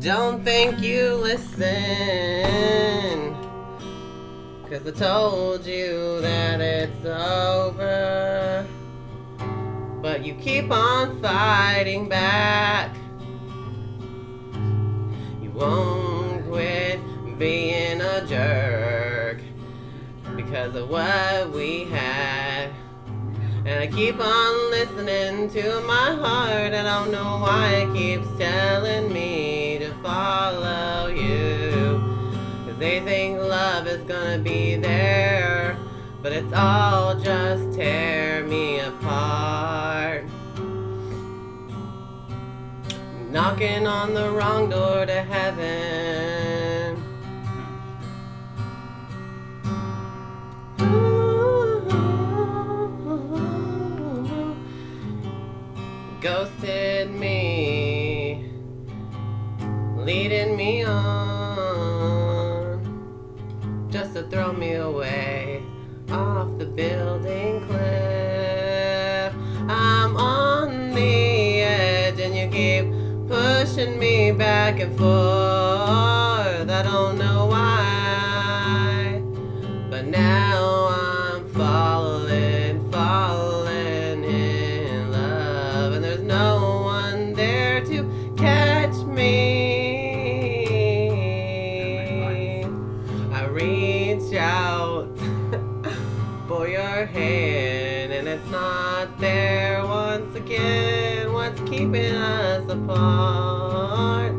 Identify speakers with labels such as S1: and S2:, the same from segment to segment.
S1: don't think you listen. Cause I told you that it's over. But you keep on fighting back. You won't quit being a jerk because of what we had. And I keep on listening to my heart. I don't know why it keeps telling me they think love is gonna be there. But it's all just tear me apart. Knocking on the wrong door to heaven. Ghosted me, leading me on, to throw me away off the building cliff. I'm on the edge, and you keep pushing me back and forth. I don't know why, but now I'm falling, falling in love, and there's no your hand, and it's not there once again. What's keeping us apart?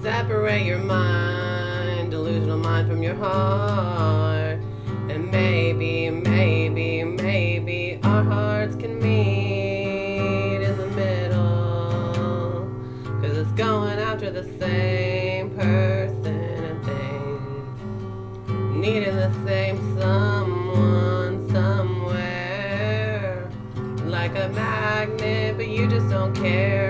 S1: Separate your mind, delusional mind from your heart. And maybe, maybe, maybe our hearts can meet in the middle. Cause it's going after the same person. Needed the same someone somewhere. Like a magnet, but you just don't care.